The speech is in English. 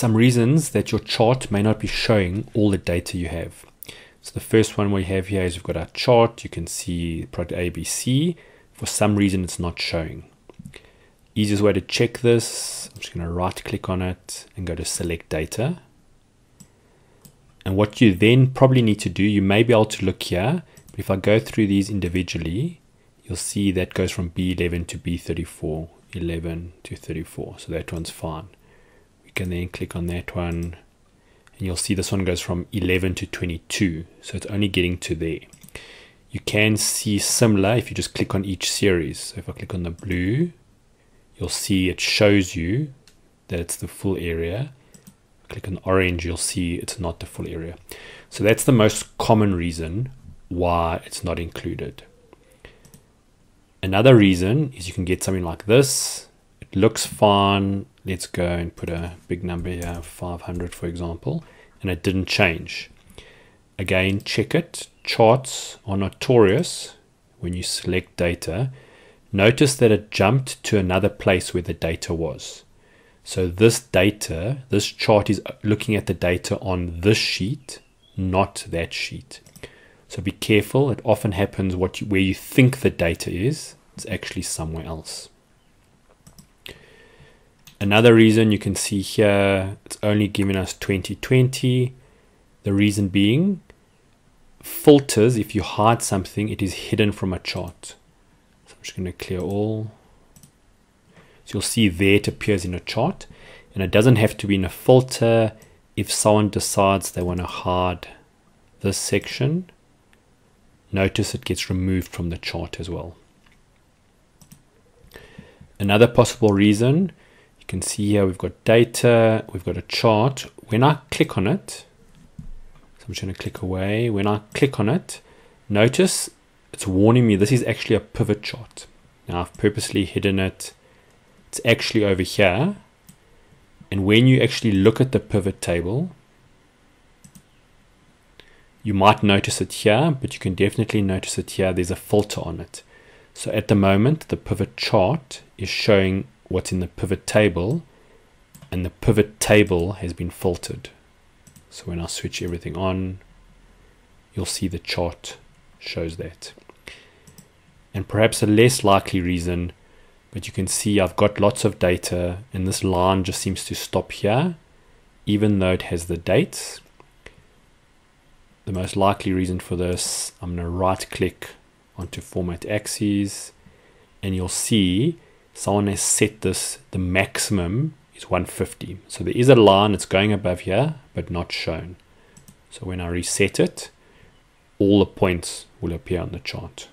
some reasons that your chart may not be showing all the data you have. So the first one we have here is we've got our chart. You can see product ABC. For some reason, it's not showing. Easiest way to check this, I'm just going to right click on it and go to select data. And what you then probably need to do, you may be able to look here, but if I go through these individually, you'll see that goes from B11 to B34, 11 to 34. So that one's fine. We can then click on that one and you'll see this one goes from 11 to 22. So it's only getting to there. You can see similar if you just click on each series. So if I click on the blue, you'll see it shows you that it's the full area. Click on orange, you'll see it's not the full area. So that's the most common reason why it's not included. Another reason is you can get something like this. Looks fine. Let's go and put a big number here, 500 for example, and it didn't change. Again, check it. Charts are notorious when you select data Notice that it jumped to another place where the data was. So this data, this chart is looking at the data on this sheet, not that sheet. So be careful. It often happens what you, where you think the data is, it's actually somewhere else. Another reason you can see here, it's only giving us 2020. The reason being, filters, if you hide something, it is hidden from a chart. So I'm just going to clear all. So you'll see there it appears in a chart and it doesn't have to be in a filter if someone decides they want to hide this section notice it gets removed from the chart as well another possible reason can see here we've got data we've got a chart when I click on it so I'm just going to click away when I click on it notice it's warning me this is actually a pivot chart. Now I've purposely hidden it. It's actually over here. And when you actually look at the pivot table, you might notice it here, but you can definitely notice it here. There's a filter on it. So at the moment, the pivot chart is showing what's in the pivot table, and the pivot table has been filtered. So when I switch everything on, you'll see the chart shows that. And perhaps a less likely reason, but you can see I've got lots of data and this line just seems to stop here, even though it has the dates. The most likely reason for this, I'm going to right click onto format axes and you'll see someone has set this, the maximum is 150. So there is a line that's going above here, but not shown. So when I reset it, all the points will appear on the chart.